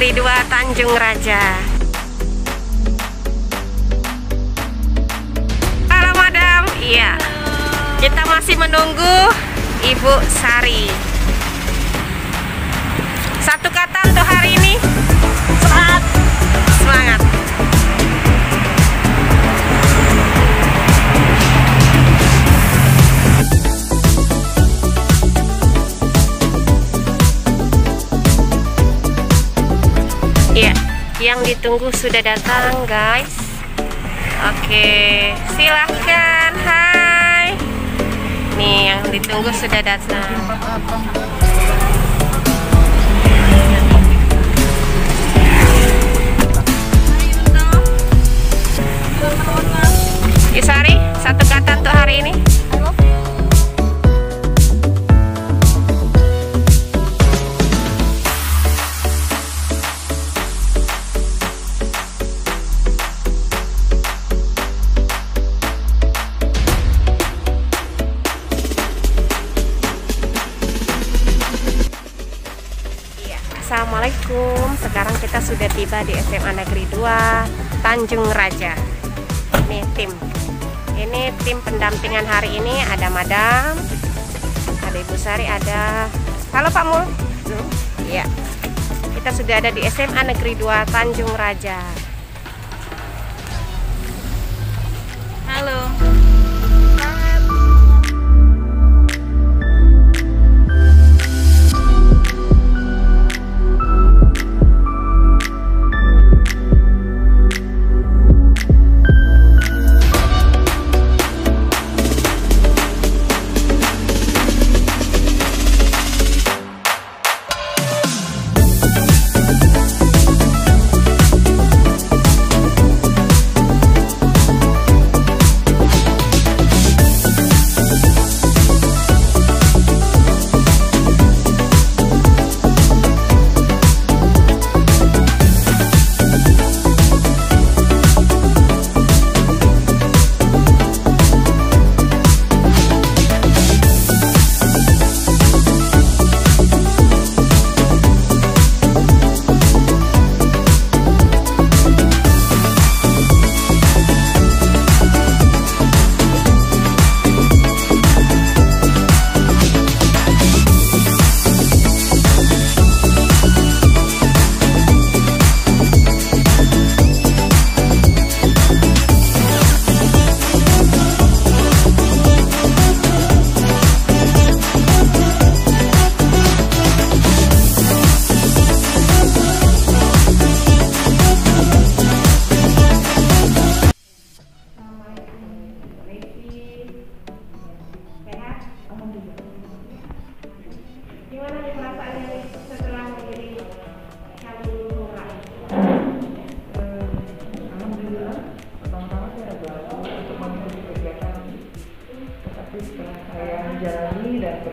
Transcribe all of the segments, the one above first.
Negeri 2 Tanjung Raja. Halo Madam, iya. Kita masih menunggu Ibu Sari. Satu kata ditunggu sudah datang, guys. Oke, silahkan. Hai. Nih, yang ditunggu sudah datang. Assalamualaikum. Sekarang kita sudah tiba di SMA Negeri 2 Tanjung Raja. Ini tim. Ini tim pendampingan hari ini ada Madam, ada Ibu Sari, ada Halo Pak Mul. Iya. Kita sudah ada di SMA Negeri 2 Tanjung Raja.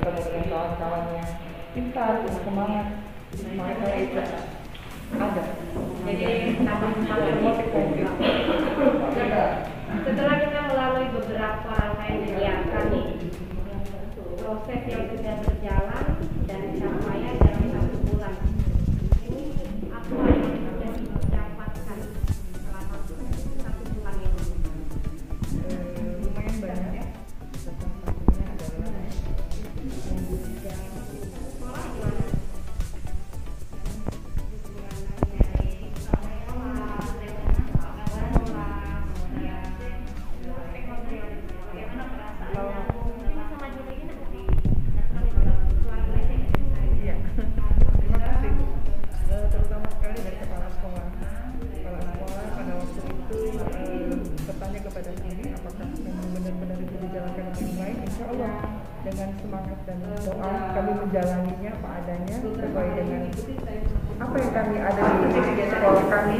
Bertemu dengan kawan-kawannya. Pintar, punya semangat. Semangat saya itu ada. Jadi tambah semangat. Setelah kita melalui beberapa rangkaian kegiatan nih, proses yang sudah berjalan Allah dengan semangat dan doa kami menjalaninya apa adanya sesuai dengan apa yang kami ada di sekolah kami.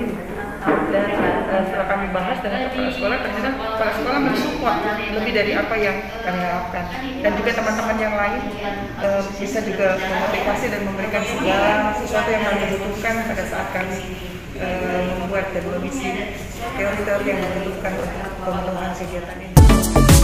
Dan eh, setelah kami bahas dengan kepala sekolah ternyata kepala sekolah mensupport lebih dari apa yang kami harapkan. Dan juga teman-teman yang lain eh, bisa juga memotivasi dan memberikan segala sesuatu yang kami butuhkan pada saat kami eh, membuat dan mengisi teori-teori yang dibutuhkan untuk pemenuhan kegiatan ini.